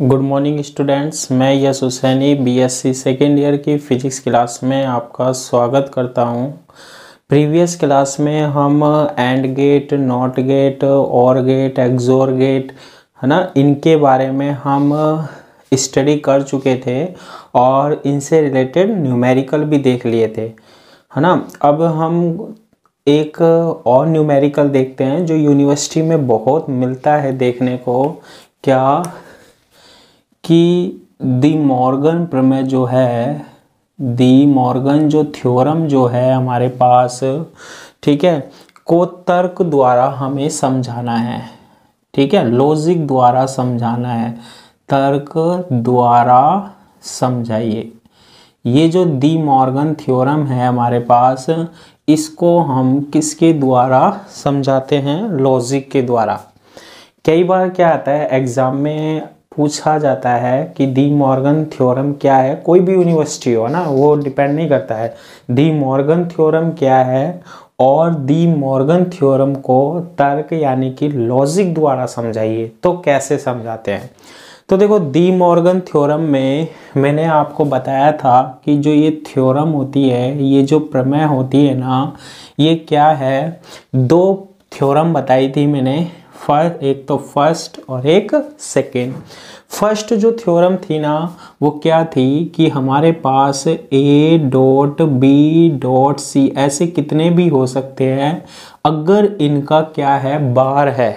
Good morning students मैं Yash Husaini BSc second year की physics class में आपका स्वागत करता हूँ। प्रीवियस क्लास में हम AND gate NOT gate OR gate XOR gate है ना? इनके बारे में हम स्टडी कर चुके थे और इनसे रिलेटेड न्यूमेरिकल भी देख लिए थे, है ना? अब हम एक और न्यूमेरिकल देखते हैं जो यूनिवर्सिटी में बहुत मिलता है देखने को। क्या कि दी मॉर्गन प्रमेय जो है, दी मॉर्गन जो थ्योरम जो है हमारे पास, ठीक है, को तर्क द्वारा हमें समझाना है, ठीक है लॉजिक द्वारा समझाना है, तर्क द्वारा समझाइए। ये जो दी मॉर्गन थ्योरम है हमारे पास, इसको हम किसके द्वारा समझाते हैं? लॉजिक के द्वारा। कई बार क्या आता है एग्ज़ाम में पूछा जाता है कि दी मॉर्गन थ्योरम क्या है? कोई भी यूनिवर्सिटी हो ना, वो डिपेंड नहीं करता है। दी मॉर्गन थ्योरम क्या है? और दी मॉर्गन थ्योरम को तर्क यानी कि लॉजिक द्वारा समझाइए तो कैसे समझाते हैं? तो देखो दी मॉर्गन थ्योरम में मैंने आपको बताया था कि जो ये थ्योरम होती है, ये जो प्रमेय होती है ना, ये क्या है? दो थ्योरम बताई थी मैंने फ़र्स्ट एक तो फ़र्स्ट और एक सेकेंड। फ़र्स्ट जो थ्योरम थी ना, वो क्या थी कि हमारे पास A dot B dot C ऐसे कितने भी हो सकते हैं। अगर इनका क्या है? बार है।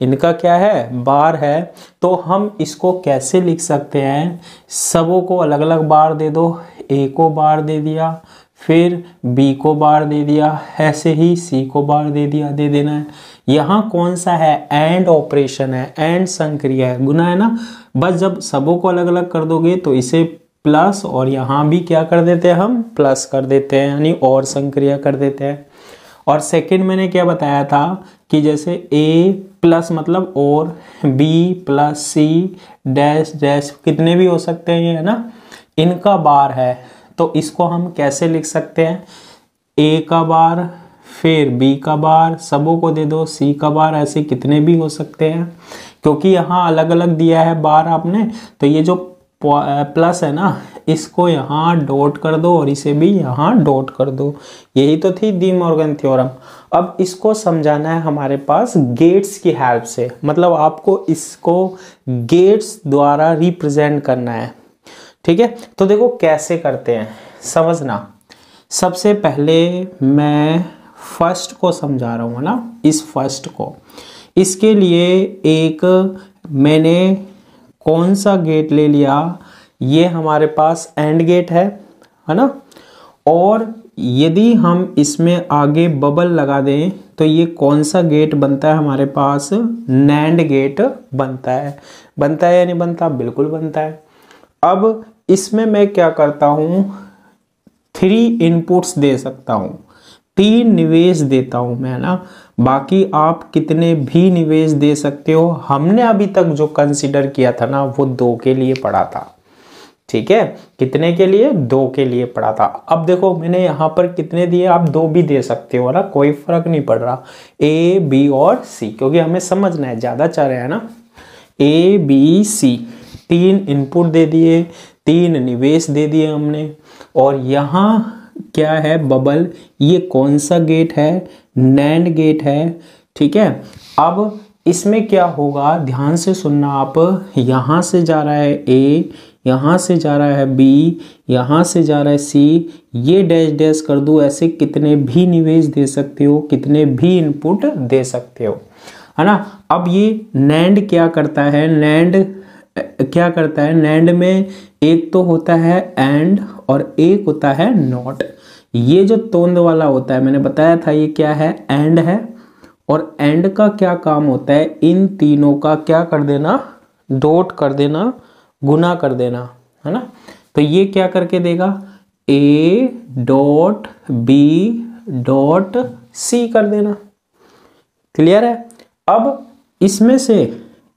इनका क्या है? बार है। तो हम इसको कैसे लिख सकते हैं? सबों को अलग अलग बार दे दो। ए को बार दे दिया। फिर बी को बार दे दिया, ऐसे ही सी को बार दे दिया, दे देना है। यहाँ कौन सा है? एंड ऑपरेशन है एंड संक्रिया है। गुना है ना? बस जब सबों को अलग अलग कर दोगे तो इसे प्लस और यहाँ भी क्या कर देते हैं हम? प्लस कर देते हैं, यानी और संक्रिया कर देते हैं। और सेकंड मैंने क्या बताया था कि जैसे ए प्लस मतलब और B plus C dash dash कितने भी हो सकते हैं ये, है ना? इनका बार है। तो इसको हम कैसे लिख सकते हैं? ए का बार, फिर बी का बार, सबों को दे दो। सी का बार ऐसे कितने भी हो सकते हैं, क्योंकि यहाँ अलग अलग दिया है बार आपने। तो ये जो प्लस है ना, इसको यहाँ डॉट कर दो और इसे भी यहाँ डॉट कर दो। यही तो थी दी मॉर्गन थ्योरम। अब इसको समझाना है हमारे पास गेट्स की हेल्प से। मतलब आपको इसको गेट्स द्वारा रिप्रेजेंट करना है। ठीक है? तो देखो कैसे करते हैं। समझना। सबसे पहले मैं फ़र्स्ट को समझा रहा हूँ ना? इस फ़र्स्ट को। इसके लिए एक मैंने कौन सा गेट ले लिया? ये हमारे पास एंड गेट है है ना? और यदि हम इसमें आगे बबल लगा दें तो ये कौन सा गेट बनता है हमारे पास? नैंड गेट बनता है। बनता है या नहीं बनता? बिल्कुल बनता है। अब इसमें मैं क्या करता हूँ? थ्री इनपुट्स दे सकता हूँ। तीन निवेश देता हूँ मैं ना? बाकी आप कितने भी निवेश दे सकते हो, हमने अभी तक जो कंसिडर किया था ना, वो दो के लिए पढ़ा था। ठीक है? कितने के लिए? दो के लिए पढ़ा था। अब देखो, मैंने यहाँ पर कितने दिए? आप दो भी दे सकते हो ना? कोई फ़र्क नहीं पड़ रहा। ए बी और सी क्योंकि हमें समझना है, ज़्यादा चाह रहे हैं ना? ए बी सी तीन इनपुट दे दिए। तीन निवेश दे दिए हमने। और यहाँ क्या है बबल? ये कौन सा गेट है? नैंड गेट है। ठीक है? अब इसमें क्या होगा? ध्यान से सुनना आप। यहाँ से जा रहा है ए यहाँ से जा रहा है बी यहाँ से जा रहा है सी ये डैश डैश कर दो, ऐसे कितने भी निवेश दे सकते हो, कितने भी इनपुट दे सकते हो। है ना? अब ये नैंड क्या करता है? नैंड क्या करता है? नैंड में एक तो होता है एंड और एक होता है नॉट ये जो तोंद वाला होता है, मैंने बताया था ये क्या है? एंड है और एंड का क्या काम होता है? इन तीनों का क्या कर देना? डॉट कर देना, गुना कर देना, है ना? तो ये क्या करके देगा? A dot B dot C कर देना। क्लियर है? अब इसमें से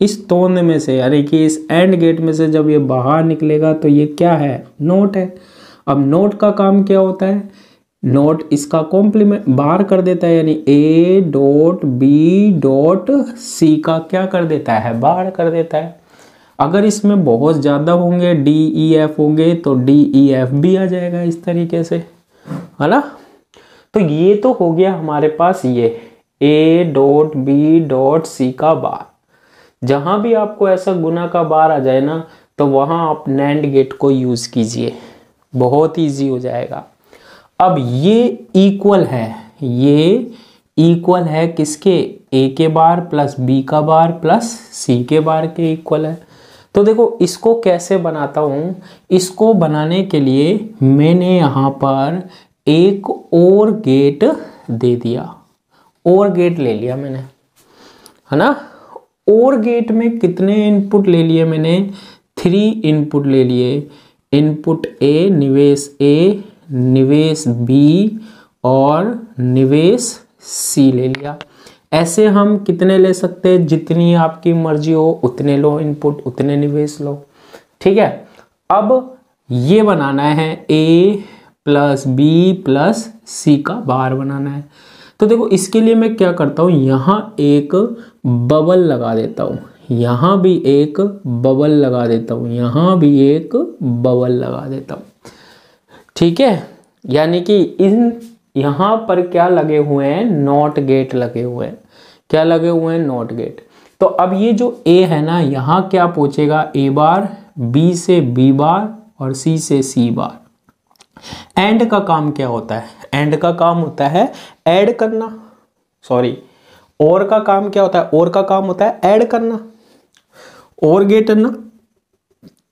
इस तोंद में से, यानी कि इस एंड गेट में से जब ये बाहर निकलेगा तो ये क्या है? नोट है। अब नोट का काम क्या होता है? नोट इसका कॉम्प्लीमेंट बाहर कर देता है, यानी A dot B dot C का क्या कर देता है? बाहर कर देता है। अगर इसमें बहुत ज़्यादा होंगे डी ई एफ़ होंगे तो डी ई एफ़ भी आ जाएगा इस तरीके से। है ना? तो ये तो हो गया हमारे पास ये A dot B dot C का बार जहाँ भी आपको ऐसा गुना का बार आ जाए ना तो वहाँ आप नैंड गेट को यूज़ कीजिए। बहुत ईजी हो जाएगा। अब ये इक्वल है। ये इक्वल है किसके? ए के बार प्लस बी का बार प्लस सी के बार के इक्वल है। तो देखो, इसको कैसे बनाता हूँ? इसको बनाने के लिए मैंने यहाँ पर एक और गेट दे दिया। और गेट ले लिया मैंने। है ना? और गेट में कितने इनपुट ले लिए मैंने? थ्री इनपुट ले लिए। इनपुट ए निवेश ए निवेश बी और निवेश सी ले लिया। ऐसे हम कितने ले सकते हैं? जितनी आपकी मर्ज़ी हो, उतने लो इनपुट उतने निवेश लो। ठीक है? अब ये बनाना है A plus B plus C का बार बनाना है। तो देखो, इसके लिए मैं क्या करता हूँ, यहाँ एक बबल लगा देता हूँ, यहाँ भी एक बबल लगा देता हूँ, यहाँ भी एक बबल लगा देता हूँ। ठीक है? यानी कि इन, यहाँ पर क्या लगे हुए हैं? नॉट गेट लगे हुए हैं। क्या लगे हुए हैं? नॉट गेट तो अब ये जो ए है ना, यहाँ क्या पूछेगा? ए बार बी से बी बार और सी से सी बार एंड का काम क्या होता है? एंड का काम होता है ऐड करना। सॉरी और का काम क्या होता है? और का काम होता है ऐड करना। और गेट ना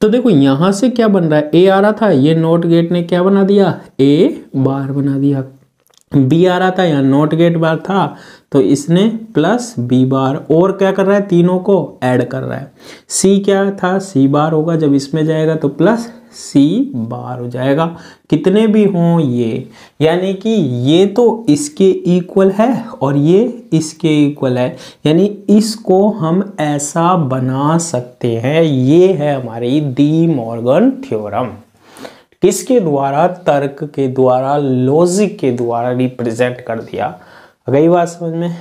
तो देखो, यहाँ से क्या बन रहा है? ए आ रहा था, ये नोट गेट ने क्या बना दिया? ए बार बना दिया। बी आ रहा था, यहाँ नोट गेट बार था। तो इसने प्लस बी बार, और क्या कर रहा है? तीनों को ऐड कर रहा है। सी क्या था? सी बार होगा, जब इसमें जाएगा तो प्लस सी बार हो जाएगा। कितने भी हों ये, यानी कि ये तो इसके इक्वल है और ये इसके इक्वल है। यानी इसको हम ऐसा बना सकते हैं। ये है हमारी दी मॉर्गन थ्योरम। किसके द्वारा? तर्क के द्वारा लॉजिक के द्वारा रिप्रेजेंट कर दिया। गई बात समझ में?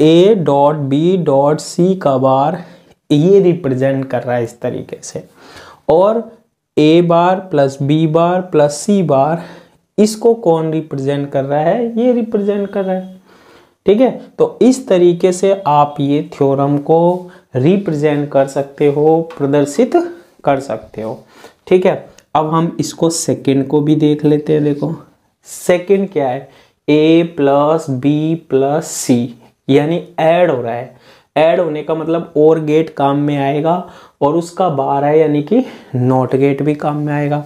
A dot B dot C का बार ये रिप्रेजेंट कर रहा है इस तरीके से। और A bar plus B bar plus C bar इसको कौन रिप्रेजेंट कर रहा है? ये रिप्रेजेंट कर रहा है। ठीक है? तो इस तरीके से आप ये थ्योरम को रिप्रेजेंट कर सकते हो, प्रदर्शित कर सकते हो। ठीक है? अब हम इसको सेकंड को भी देख लेते हैं, देखो। सेकंड क्या है? A plus B plus C यानी ऐड हो रहा है। ऐड होने का मतलब और गेट काम में आएगा और उसका बार है, यानी कि नॉट गेट भी काम में आएगा।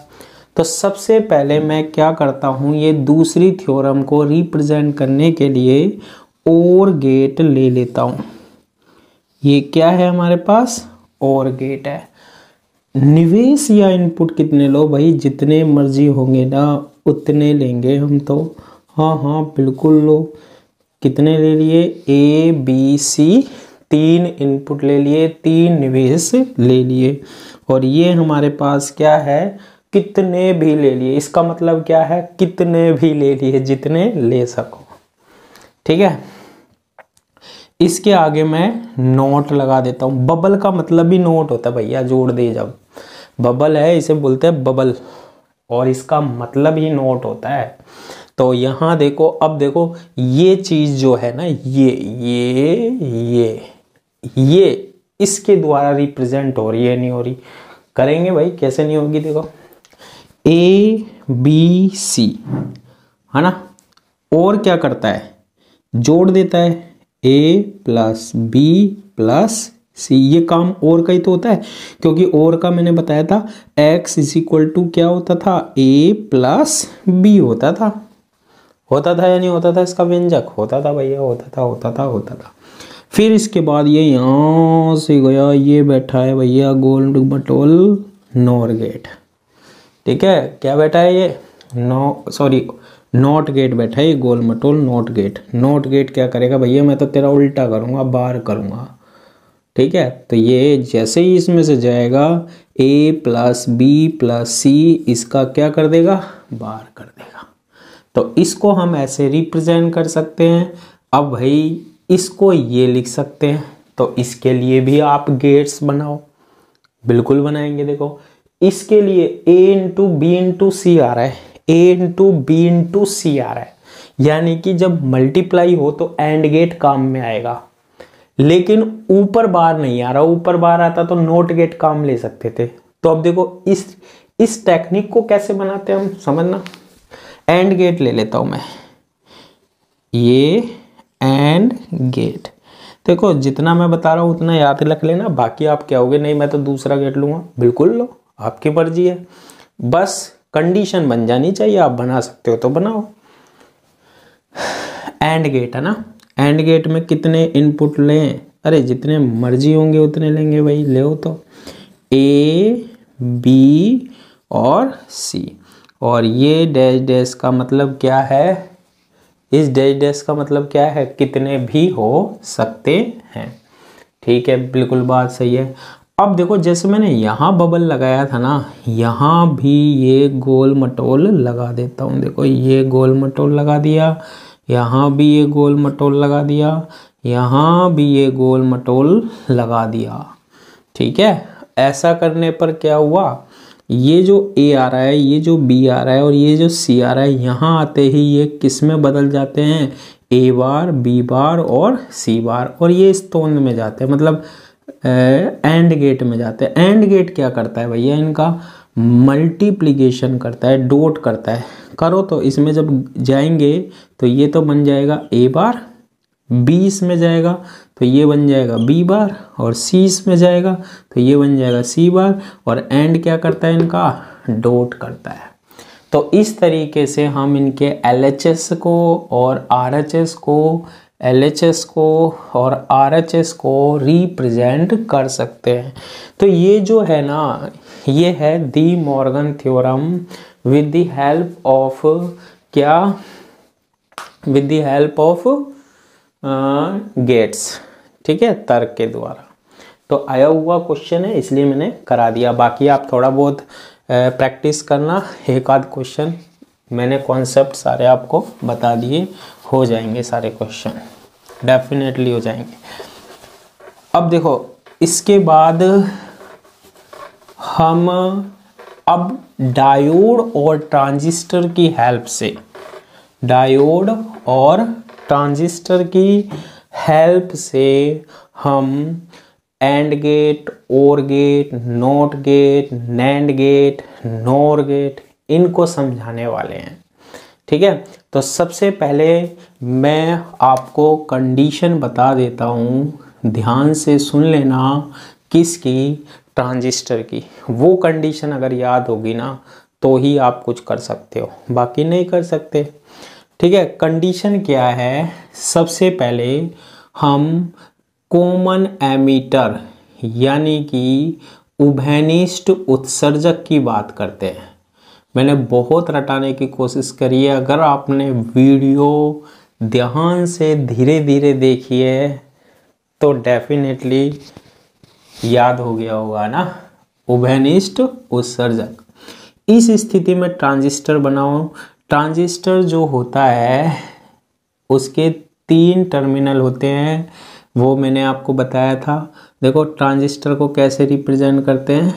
तो सबसे पहले मैं क्या करता हूँ, ये दूसरी थ्योरम को रिप्रेजेंट करने के लिए और गेट ले लेता हूँ। ये क्या है हमारे पास? और गेट है। निवेश या इनपुट कितने लो भाई? जितने मर्ज़ी होंगे ना, उतने लेंगे हम तो। हाँ हाँ बिल्कुल लो। कितने ले लिए? ए बी सी तीन इनपुट ले लिए, तीन निवेश ले लिए। और ये हमारे पास क्या है? कितने भी ले लिए। इसका मतलब क्या है? कितने भी ले लिए, जितने ले सको। ठीक है? इसके आगे मैं नोट लगा देता हूँ। बबल का मतलब भी नोट होता है भैया, जोड़ दे जब। बबल है, इसे बोलते हैं बबल और इसका मतलब ही नोट होता है। तो यहाँ देखो, अब देखो, ये चीज़ जो है ना, ये ये ये। ये इसके द्वारा रिप्रेजेंट हो रही है, नहीं हो रही। करेंगे भाई, कैसे नहीं होगी, देखो। ए बी सी है ना? और क्या करता है? जोड़ देता है। A plus B plus C ये काम और का ही तो होता है, क्योंकि और का मैंने बताया था एक्स इज़ इक्वल टू क्या होता था? ए प्लस बी होता था। होता था या नहीं होता था? इसका व्यंजक। होता था भैया, होता था होता था होता था। फिर इसके बाद ये यहाँ से गया, ये बैठा है भैया गोल्ड बटोल नोर गेट। ठीक है? क्या बैठा है ये? नो सॉरी नॉट गेट बैठा है ये गोल मटोल नॉट गेट। नॉट गेट क्या करेगा भैया? मैं तो तेरा उल्टा करूँगा, बार करूँगा। ठीक है? तो ये जैसे ही इसमें से जाएगा A plus B plus C इसका क्या कर देगा? बार कर देगा। तो इसको हम ऐसे रिप्रेजेंट कर सकते हैं। अब भाई इसको ये लिख सकते हैं तो इसके लिए भी आप गेट्स बनाओ। बिल्कुल बनाएँगे, देखो। इसके लिए A into B into C आ रहा है। A into B into C आ रहा है। यानी कि जब मल्टीप्लाई हो तो एंड गेट काम में आएगा। लेकिन ऊपर बार नहीं आ रहा। ऊपर बार आता तो नोट गेट काम ले सकते थे। तो अब देखो, इस इस टेक्निक को कैसे बनाते हैं हम? समझना। एंड गेट ले लेता हूँ मैं। ये एंड गेट देखो, जितना मैं बता रहा हूँ, उतना याद रख लेना। बाकी आप क्या होगे, नहीं, मैं तो दूसरा गेट लूँगा। बिल्कुल लो, आपकी मर्ज़ी है। बस कंडीशन बन जानी चाहिए। आप बना सकते हो तो बनाओ। एंड गेट है ना? एंड गेट में कितने इनपुट लें? अरे, जितने मर्ज़ी होंगे, उतने लेंगे भाई। ले तो। ए बी और सी और ये डैश डैश का मतलब क्या है? इस डैश डैश का मतलब क्या है? कितने भी हो सकते हैं। ठीक है, बिल्कुल बात सही है। अब देखो, जैसे मैंने यहाँ बबल लगाया था ना, यहाँ भी ये गोल मटोल लगा देता हूँ। देखो, ये गोल मटोल लगा दिया, यहाँ भी ये गोल मटोल लगा दिया, यहाँ भी ये गोल मटोल लगा दिया। ठीक है, ऐसा करने पर क्या हुआ? ये जो ए आ रहा है, ये जो बी आ रहा है और ये जो सी आ रहा है, यहाँ आते ही ये किसमें बदल जाते हैं? ए बार बी बार और सी बार और ये इस तोंद में जाते हैं। मतलब एंड गेट में जाते हैं। एंड गेट क्या करता है भैया? इनका मल्टीप्लीकेशन करता है डोट करता है। करो तो इसमें जब जाएँगे तो ये तो बन जाएगा ए बार बी इसमें जाएगा तो ये बन जाएगा बी बार, और सी इसमें जाएगा तो ये बन जाएगा सी बार, और एंड क्या करता है इनका? डोट करता है। तो इस तरीके से हम इनके एलएचएस को और आरएचएस को, एलएचएस को और आरएचएस को रिप्रेजेंट कर सकते हैं। तो ये जो है ना, ये है De Morgan theorem with the help of क्या? With the help of gates. ठीक है? तर्क के द्वारा। तो आया हुआ क्वेश्चन है, इसलिए मैंने करा दिया। बाकी आप थोड़ा बहुत प्रैक्टिस करना। एक आध क्वेश्चन। मैंने कॉन्सेप्ट सारे आपको बता दिए। हो जाएँगे सारे क्वेश्चन। डेफिनेटली हो जाएँगे। अब देखो, इसके बाद हम अब डायोड और ट्रांजिस्टर की हेल्प से, डायोड और ट्रांजिस्टर की हेल्प से हम AND gate OR gate, NOT gate, NAND gate, NOR gate, इनको समझाने वाले हैं। ठीक है? तो सबसे पहले मैं आपको कंडीशन बता देता हूँ। ध्यान से सुन लेना किसकी? ट्रांजिस्टर की। वो कंडीशन अगर याद होगी ना तो ही आप कुछ कर सकते हो। बाकी नहीं कर सकते। ठीक है कंडीशन क्या है? सबसे पहले हम कॉमन एमीटर यानी कि उभयनिष्ठ उत्सर्जक की बात करते हैं। मैंने बहुत रटाने की कोशिश करी है। अगर आपने वीडियो ध्यान से धीरे धीरे देखी है तो डेफिनेटली याद हो गया होगा ना? उभयनिष्ठ उत्सर्जक। इस स्थिति में ट्रांजिस्टर बनाओ। ट्रांजिस्टर जो होता है, उसके तीन टर्मिनल होते हैं, वो मैंने आपको बताया था। देखो, ट्रांजिस्टर को कैसे रिप्रेजेंट करते हैं?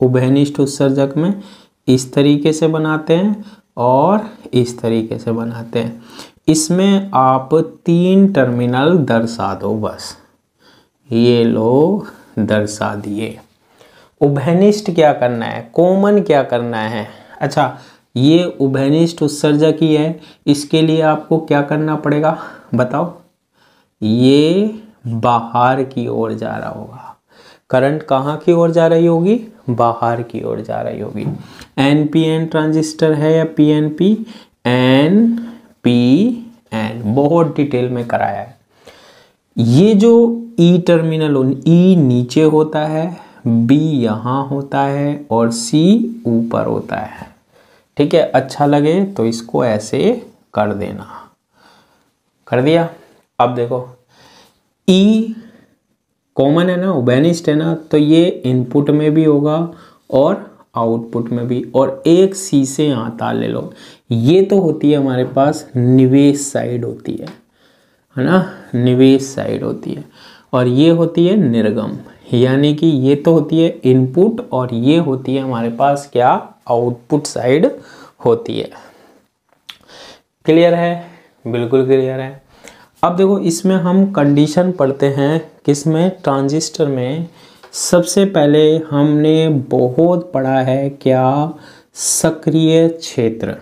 उभयनिष्ठ उत्सर्जक में इस तरीके से बनाते हैं और इस तरीके से बनाते हैं। इसमें आप तीन टर्मिनल दर्शा दो बस। ये लो, दर्शा दिए। उभयनिष्ठ क्या करना है? कॉमन क्या करना है? अच्छा ये उभयनिष्ठ उत्सर्जक ही है। इसके लिए आपको क्या करना पड़ेगा? बताओ। ये बाहर की ओर जा रहा होगा। करंट कहाँ की ओर जा रही होगी? बाहर की ओर जा रही होगी। एन पी एन ट्रांजिस्टर है या P N P N P N बहुत डिटेल में कराया है। ये जो ई टर्मिनल ई नीचे होता है बी यहाँ होता है और सी ऊपर होता है। ठीक है अच्छा लगे तो इसको ऐसे कर देना। कर दिया? अब देखो। ई e कॉमन है ना उबेनिस्ट है ना तो ये इनपुट में भी होगा और आउटपुट में भी। और एक सी से तार ले लो। ये तो होती है हमारे पास निवेश साइड होती है है ना? निवेश साइड होती है। और ये होती है निर्गम। यानी कि ये तो होती है इनपुट और ये होती है हमारे पास क्या? आउटपुट साइड होती है। क्लियर है? बिल्कुल क्लियर है। अब देखो, इसमें हम कंडीशन पढ़ते हैं किसमें? ट्रांजिस्टर में। सबसे पहले हमने बहुत पढ़ा है क्या? सक्रिय क्षेत्र।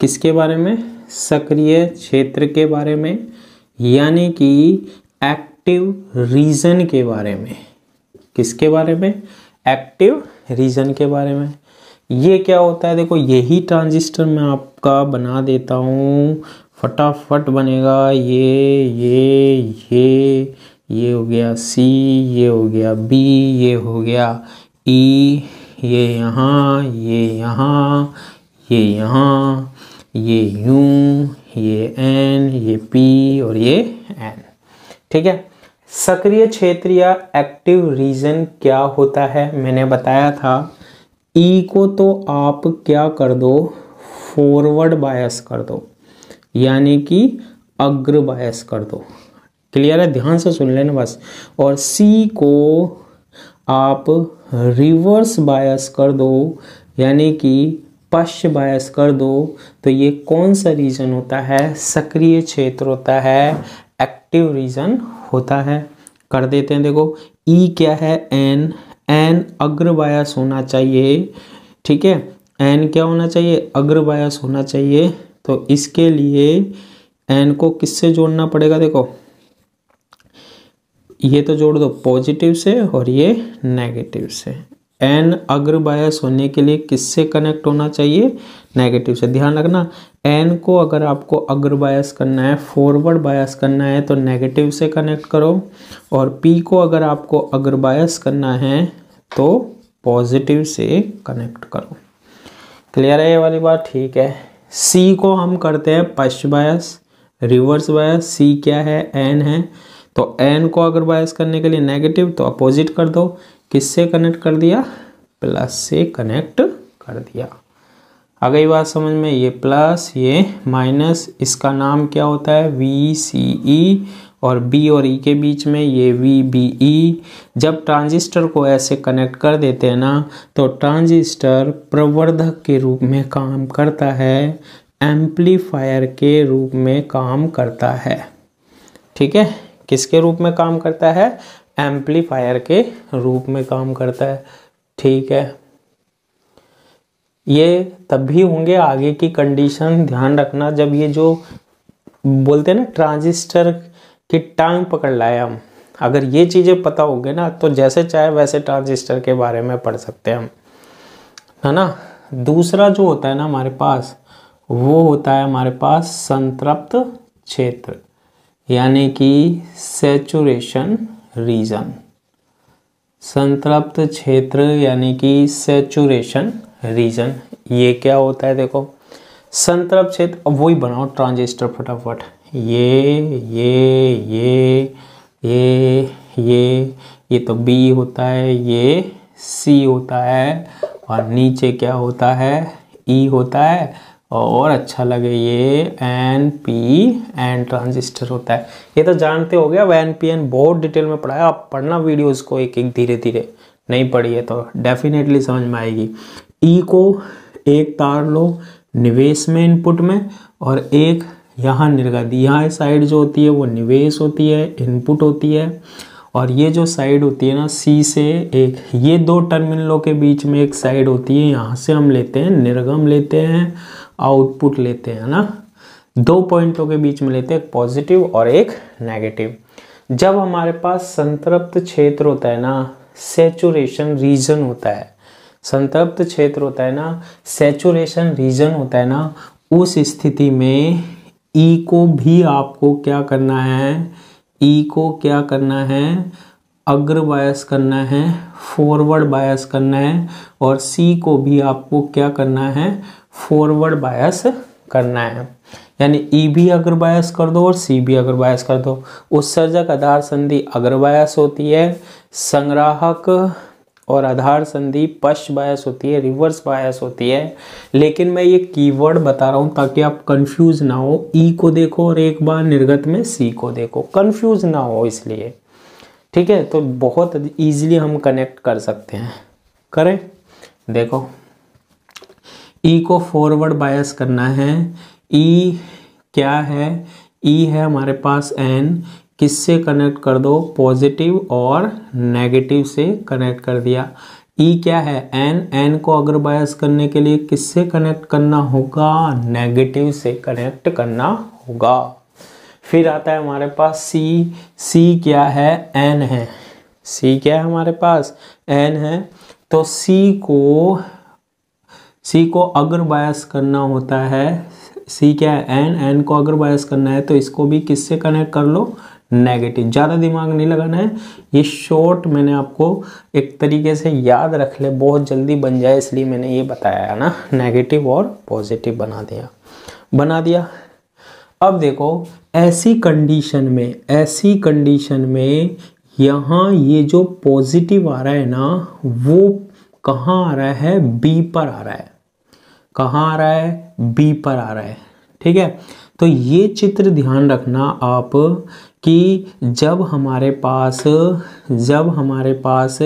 किसके बारे में? सक्रिय क्षेत्र के बारे में, यानी कि एक्टिव रीजन के बारे में। किसके बारे में? एक्टिव रीजन के बारे में। ये क्या होता है? देखो यही ट्रांजिस्टर मैं आपका बना देता हूँ। फटाफट बनेगा ये ये ये ये हो गया सी ये हो गया बी ये हो गया ई e, ये यहाँ ये यहाँ ये यहाँ ये यू ये एन ये पी और ये एन ठीक है? सक्रिय क्षेत्र या एक्टिव रीजन क्या होता है? मैंने बताया था। ई e को तो आप क्या कर दो? फॉरवर्ड बायस कर दो। यानी कि अग्र बायस कर दो। क्लियर है? ध्यान से सुन लेना बस। और सी को आप रिवर्स बायस कर दो। यानी कि पश्च बायस कर दो। तो ये कौन सा रीजन होता है? सक्रिय क्षेत्र होता है। एक्टिव रीजन होता है। कर देते हैं, देखो, ई e क्या है? एन। एन अग्रवायस होना चाहिए, ठीक है? एन क्या होना चाहिए? अग्रवायस होना चाहिए। तो इसके लिए एन को किससे जोड़ना पड़ेगा, देखो? ये तो जोड़ दो, पॉजिटिव से और ये नेगेटिव से। एन अग्र बायस होने के लिए किससे कनेक्ट होना चाहिए? नेगेटिव से। ध्यान रखना, एन को अगर आपको अग्र बायस करना है फॉरवर्ड बायस करना है तो नेगेटिव से कनेक्ट करो। और पी को अगर आपको अग्र बायस करना है तो पॉजिटिव से कनेक्ट करो। क्लियर है ये वाली बात? ठीक है। सी को हम करते हैं पश्च बायस रिवर्स बायस। सी क्या है? एन है। तो एन को अगर बायस करने के लिए नेगेटिव तो अपोजिट कर दो। किससे कनेक्ट कर दिया? प्लस से कनेक्ट कर दिया। आ गई बात समझ में, ये प्लस ये माइनस इसका नाम क्या होता है? वी सी ई और बी और ई e के बीच में ये वी बी ई जब ट्रांजिस्टर को ऐसे कनेक्ट कर देते हैं ना तो ट्रांजिस्टर प्रवर्धक के रूप में काम करता है एम्पलीफायर के रूप में काम करता है। ठीक है? किसके रूप में काम करता है? एम्पलीफायर के रूप में काम करता है। ठीक है। ये तब भी होंगे आगे की कंडीशन ध्यान रखना। जब ये जो बोलते हैं ना ट्रांजिस्टर की टांग पकड़ लाए हम। अगर ये चीज़ें पता होंगे ना तो जैसे चाहे वैसे ट्रांजिस्टर के बारे में पढ़ सकते हैं हम। है ना? दूसरा जो होता है ना हमारे पास, वो होता है हमारे पास संतृप्त क्षेत्र, यानी कि सेचुरेशन रीजन संतृप्त क्षेत्र यानी कि सेचुरेशन रीजन ये क्या होता है देखो? संतृप्त क्षेत्र, अब वही बनाओ ट्रांजिस्टर फटाफट। ये ये ये ये ये ये तो बी होता है, ये सी होता है, और नीचे क्या होता है? ई e होता है और अच्छा लगे ये एन पी एन ट्रांजिस्टर होता है। ये तो जानते हो गया एन पी एन बहुत डिटेल में पढ़ाया आप पढ़ना वीडियोस को एक एक धीरे धीरे नहीं पढ़ी है तो डेफिनेटली समझ में आएगी। ई e को एक तार लो निवेश में इनपुट में और एक यहाँ निर्गत। यहाँ साइड जो होती है वो निवेश होती है इनपुट होती है। और ये जो साइड होती है ना सी से एक, ये दो टर्मिनलों के बीच में एक साइड होती है। यहाँ से हम लेते हैं, निर्गम लेते हैं। आउटपुट लेते हैं ना, दो पॉइंटों के बीच में लेते हैं, एक पॉजिटिव और एक नेगेटिव। जब हमारे पास संतृप्त क्षेत्र होता है ना सेचुरेशन रीजन होता है। संतृप्त क्षेत्र होता है ना सेचुरेशन रीजन होता है ना, उस स्थिति में ई e को भी आपको क्या करना है ई e को क्या करना है, अग्र बायस करना है फॉरवर्ड बायस करना है, और सी को भी आपको क्या करना है फॉरवर्ड बायस करना है। यानी ई e भी अग्र बायस कर दो और सी भी अगर बायस कर दो उत्सर्जक आधार संधि अग्र बायस होती है, संग्राहक और आधार संधि पश्च बायस होती है रिवर्स बायस होती है। लेकिन मैं ये कीवर्ड बता रहा हूँ ताकि आप कंफ्यूज ना हो। ई e को देखो और एक बार निर्गत में सी को देखो। कंफ्यूज ना हो इसलिए। ठीक है? तो बहुत इजीली हम कनेक्ट कर सकते हैं। करें? देखो। ई e को फॉरवर्ड बायस करना है। ई e क्या है? ई e है हमारे पास एन किससे कनेक्ट कर दो? पॉजिटिव और नेगेटिव से कनेक्ट कर दिया। ई e क्या है? एन एन को अगर बायस करने के लिए किससे कनेक्ट करना होगा? नेगेटिव से कनेक्ट करना होगा। फिर आता है हमारे पास सी सी क्या है? एन है। सी क्या है हमारे पास? एन है। तो सी को सी को अगर बायस करना होता है सी क्या है? एन एन को अगर बायस करना है तो इसको भी किससे कनेक्ट कर लो? नेगेटिव ज़्यादा दिमाग नहीं लगाना है। ये शॉर्ट मैंने आपको एक तरीके से याद रख ले। बहुत जल्दी बन जाए, इसलिए मैंने ये बताया है ना। नेगेटिव और पॉजिटिव बना दिया। बना दिया। अब देखो, ऐसी कंडीशन में, ऐसी कंडीशन में यहाँ ये जो पॉजिटिव आ रहा है ना, वो कहाँ आ रहा है? बी पर आ रहा है। कहाँ आ रहा है? बी पर आ रहा है। ठीक है? तो ये चित्र ध्यान रखना आप कि जब हमारे पास, जब हमारे पास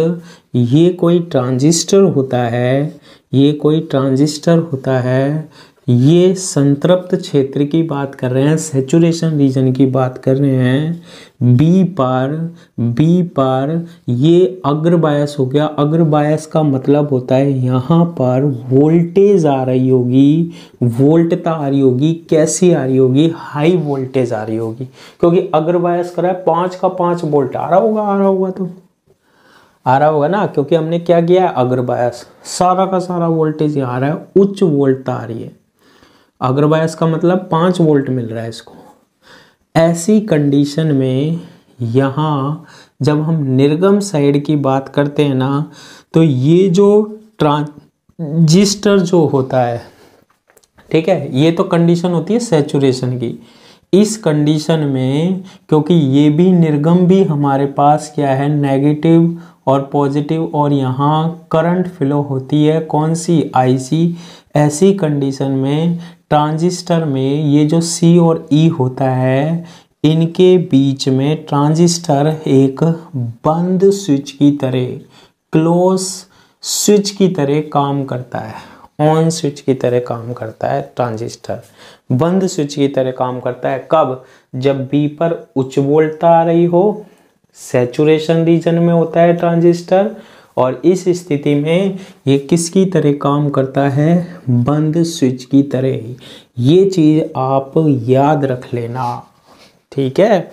ये कोई ट्रांजिस्टर होता है, ये कोई ट्रांजिस्टर होता है ये संतृप्त क्षेत्र की बात कर रहे हैं सेचुरेशन रीजन की बात कर रहे हैं। बी पर बी पर, ये अग्र बायस हो गया। अग्र बायस का मतलब होता है यहाँ पर वोल्टेज आ रही होगी वोल्टता आ रही होगी, कैसी आ रही होगी? हाई वोल्टेज आ रही होगी। क्योंकि अग्र बायस करा है, पाँच का पाँच वोल्ट आ रहा होगा, आ रहा होगा तो। आ रहा होगा ना? क्योंकि हमने क्या किया? है अग्र बायस सारा का सारा वोल्टेज यहाँ आ रहा है, उच्च वोल्टता आ रही है। अग्रबायस का मतलब पाँच वोल्ट मिल रहा है इसको। ऐसी कंडीशन में यहाँ जब हम निर्गम साइड की बात करते हैं ना तो ये जो ट्रांजिस्टर जो होता है, ठीक है, ये तो कंडीशन होती है सेचुरेशन की। इस कंडीशन में, क्योंकि ये भी निर्गम भी हमारे पास क्या है नेगेटिव और पॉजिटिव और यहाँ करंट फ्लो होती है, कौन सी? आईसी ऐसी कंडीशन में ट्रांजिस्टर में ये जो सी और ई e होता है, इनके बीच में ट्रांजिस्टर एक बंद स्विच की तरह, क्लोज स्विच की तरह काम करता है। ऑन स्विच की तरह काम करता है ट्रांजिस्टर। बंद स्विच की तरह काम करता है। कब? जब बी पर उच्च वोल्टता आ रही हो सेचुरेशन रीजन में होता है ट्रांजिस्टर। और इस स्थिति में ये किसकी तरह काम करता है? बंद स्विच की तरह। ये चीज़ आप याद रख लेना। ठीक है?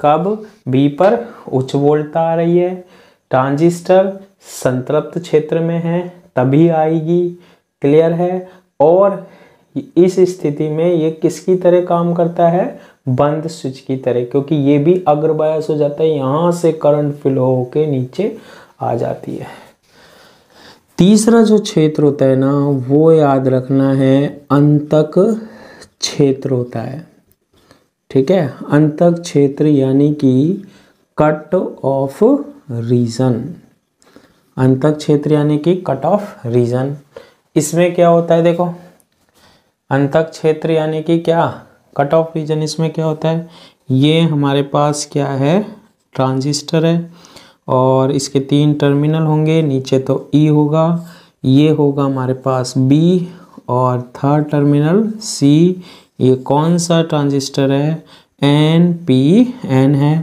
कब? बी पर उच्च वोल्टता आ रही है। ट्रांजिस्टर संतृप्त क्षेत्र में है, तभी आएगी। क्लियर है? और इस स्थिति में ये किसकी तरह काम करता है? बंद स्विच की तरह, क्योंकि ये भी अग्रबायस हो जाता है। यहाँ से करंट फ्लो होके नीचे आ जाती है। तीसरा जो क्षेत्र होता है ना, वो याद रखना है, अंतक क्षेत्र होता है। ठीक है? अंतक क्षेत्र यानी कि कट ऑफ़ रीजन अंतक क्षेत्र यानी कि कट ऑफ़ रीजन इसमें क्या होता है देखो? अंतक क्षेत्र यानी कि क्या? कट ऑफ़ रीजन इसमें क्या होता है? ये हमारे पास क्या है? ट्रांजिस्टर है। और इसके तीन टर्मिनल होंगे, नीचे तो ई e होगा, ये होगा हमारे पास बी और थर्ड टर्मिनल सी ये कौन सा ट्रांजिस्टर है? एन पी एन है।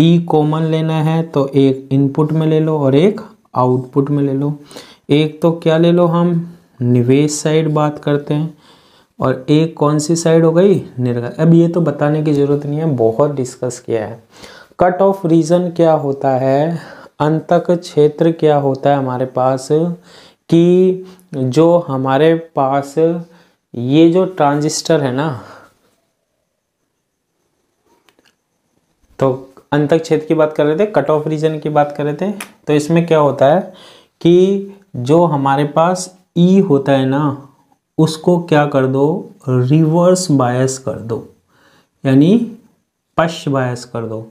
ई e कॉमन लेना है तो एक इनपुट में ले लो और एक आउटपुट में ले लो। एक तो क्या ले लो हम? निवेश साइड बात करते हैं। और एक कौन सी साइड हो गई? निर्गत। अब ये तो बताने की ज़रूरत नहीं है, बहुत डिस्कस किया है। कट ऑफ़ रीजन क्या होता है? अंतक क्षेत्र क्या होता है हमारे पास? कि जो हमारे पास ये जो ट्रांजिस्टर है ना तो अंतक क्षेत्र की बात कर रहे थे, कट ऑफ़ रीजन की बात कर रहे थे तो इसमें क्या होता है कि जो हमारे पास ई e होता है ना, उसको क्या कर दो? रिवर्स बायस कर दो, यानी पश बायस कर दो।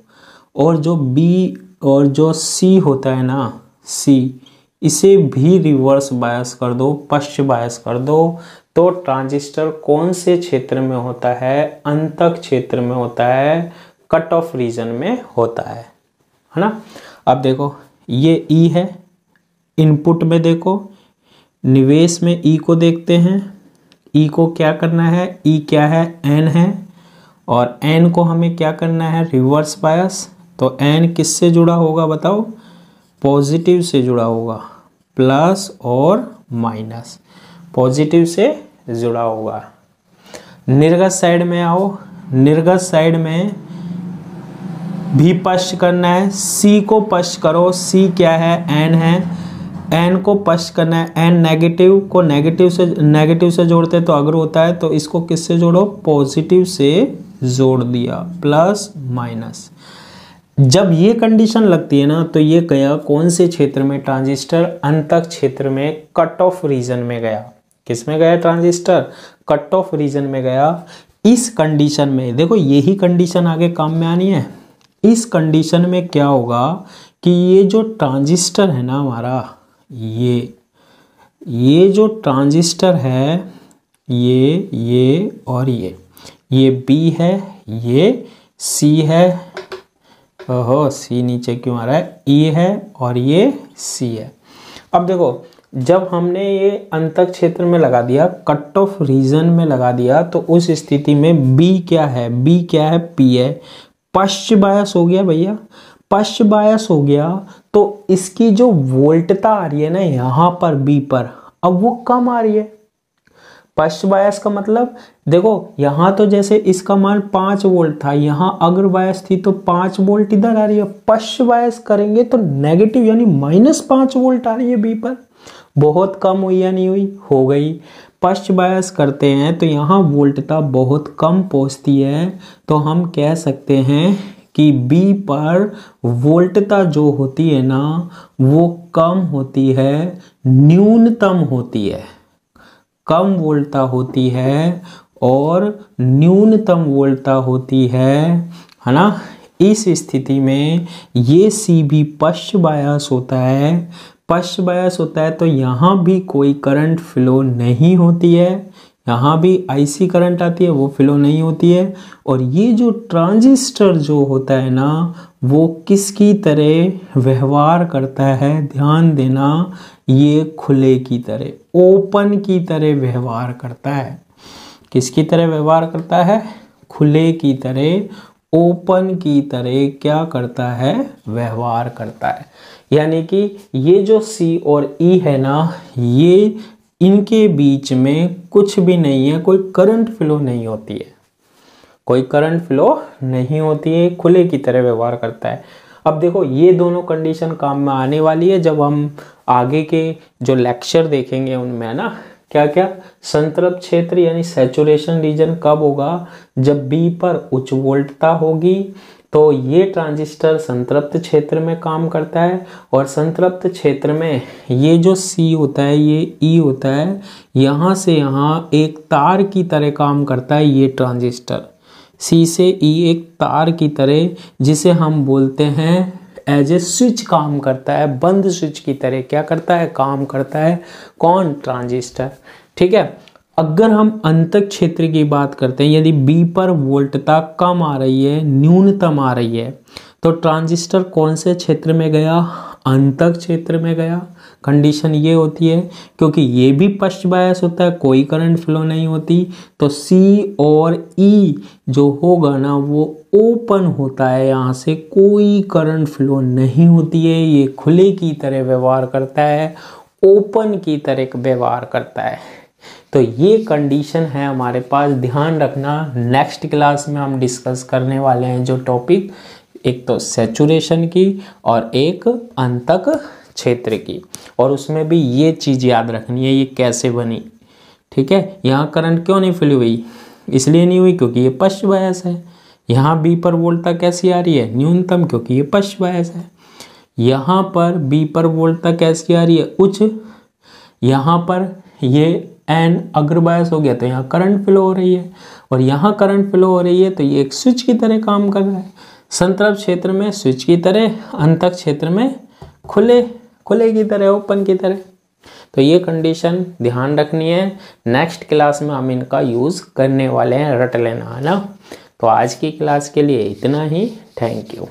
और जो बी और जो सी होता है ना सी इसे भी रिवर्स बायस कर दो पश्च बायस कर दो। तो ट्रांजिस्टर कौन से क्षेत्र में होता है? अंतक क्षेत्र में होता है कट ऑफ़ रीजन में होता है। है ना? अब देखो, ये ई e है इनपुट में देखो, निवेश में ई e को देखते हैं। ई e को क्या करना है? ई e क्या है? एन है। और एन को हमें क्या करना है? रिवर्स बायस तो एन किससे जुड़ा होगा बताओ? पॉजिटिव से जुड़ा होगा। प्लस और माइनस पॉजिटिव से जुड़ा होगा। निर्गत साइड में आओ। निर्गत साइड में भी पश्च करना है। सी को पश्च करो। सी क्या है? एन है। एन को पश्च करना है। एन नेगेटिव को नेगेटिव से नेगेटिव से जोड़ते तो अगर होता है। तो इसको किससे जोड़ो? पॉजिटिव से जोड़ दिया। प्लस माइनस जब ये कंडीशन लगती है ना तो ये गया कौन से क्षेत्र में? ट्रांजिस्टर अंतक क्षेत्र में कट ऑफ़ रीजन में गया। किसमें गया ट्रांजिस्टर कट ऑफ़ रीजन में गया। इस कंडीशन में, देखो यही कंडीशन आगे काम में आनी है। इस कंडीशन में क्या होगा कि ये जो ट्रांजिस्टर है ना हमारा, ये ये जो ट्रांजिस्टर है, ये ये और ये ये बी है, ये सी है ओहो सी नीचे क्यों आ रहा है? ई है और ये सी है। अब देखो, जब हमने ये अंतक क्षेत्र में लगा दिया, कट ऑफ़ रीजन में लगा दिया तो उस स्थिति में बी क्या है? बी क्या है? पी है। पश्च बायस हो गया भैया। पश्च बायस हो गया तो इसकी जो वोल्टता आ रही है ना यहाँ पर बी पर, अब वो कम आ रही है। पश्च बायस का मतलब देखो, यहाँ तो जैसे इसका मान पाँच वोल्ट था, यहाँ अग्र बायस थी तो पाँच वोल्ट इधर आ रही है। पश्च बायस करेंगे तो नेगेटिव यानी माइनस पाँच वोल्ट आ रही है बी पर। बहुत कम हुई या नहीं हुई? हो गई। पश्च बायस करते हैं तो यहाँ वोल्टता बहुत कम पहुँचती है। तो हम कह सकते हैं कि बी पर वोल्टता जो होती है ना, वो कम होती है, न्यूनतम होती है। कम वोल्टता होती है और न्यूनतम वोल्टता होती है है ना? इस स्थिति में ये सी भी पश्च बायस होता है। पश्च बायस होता है तो यहाँ भी कोई करंट फ्लो नहीं होती है। यहाँ भी आईसी करंट आती है, वो फ्लो नहीं होती है। और ये जो ट्रांजिस्टर जो होता है ना, वो किसकी तरह व्यवहार करता है? ध्यान देना, ये खुले की तरह। ओपन की तरह व्यवहार करता है। किसकी तरह व्यवहार करता है? खुले की तरह, ओपन की तरह क्या करता है? व्यवहार करता है। यानी कि ये जो सी और ई e है ना, ये इनके बीच में कुछ भी नहीं है, कोई करंट फ्लो नहीं होती है। कोई करंट फ्लो नहीं होती है, खुले की तरह व्यवहार करता है। अब देखो, ये दोनों कंडीशन काम में आने वाली है जब हम आगे के जो लेक्चर देखेंगे उनमें ना क्या क्या संतृप्त क्षेत्र यानी सेचुरेशन रीजन कब होगा? जब बी पर उच्च वोल्टता होगी तो ये ट्रांजिस्टर संतृप्त क्षेत्र में काम करता है और संतृप्त क्षेत्र में ये जो सी होता है, ये ई E होता है, यहाँ से यहाँ एक तार की तरह काम करता है ये ट्रांजिस्टर सी से ई E एक तार की तरह, जिसे हम बोलते हैं एज ए स्विच काम करता है, बंद स्विच की तरह क्या करता है? काम करता है कौन? ट्रांजिस्टर ठीक है? अगर हम अंतक क्षेत्र की बात करते हैं, यदि बी पर वोल्टता कम आ रही है, न्यूनतम आ रही है तो ट्रांजिस्टर कौन से क्षेत्र में गया? अंतक क्षेत्र में गया। कंडीशन ये होती है, क्योंकि ये भी पश्च बायस होता है, कोई करंट फ्लो नहीं होती तो सी और ई e जो होगा ना, वो ओपन होता है, यहाँ से कोई करंट फ्लो नहीं होती है, ये खुले की तरह व्यवहार करता है ओपन की तरह व्यवहार करता है। तो ये कंडीशन है हमारे पास, ध्यान रखना। नेक्स्ट क्लास में हम डिस्कस करने वाले हैं जो टॉपिक एक तो सेचुरेशन की और एक अंतक क्षेत्र की। और उसमें भी ये चीज़ याद रखनी है, ये कैसे बनी? ठीक है? यहाँ करंट क्यों नहीं फिल हुई? इसलिए नहीं हुई क्योंकि ये पश्च बायस है। यहाँ बी पर वोल्टता कैसी आ रही है? न्यूनतम, क्योंकि ये पश्च बायस है। यहाँ पर बी पर वोल्टता कैसी आ रही है? उच्च। यहाँ पर ये एन अग्र बायस हो गया तो यहाँ करंट फ्लो हो रही है। और यहाँ करंट फ्लो हो रही है तो ये एक स्विच की तरह काम कर रहा है। संतरप क्षेत्र में स्विच की तरह, अंतक क्षेत्र में खुले। खुले की तरह, ओपन की तरह। तो ये कंडीशन ध्यान रखनी है। नेक्स्ट क्लास में हम इनका यूज़ करने वाले हैं रट लेना है ना? तो आज की क्लास के लिए इतना ही। Thank you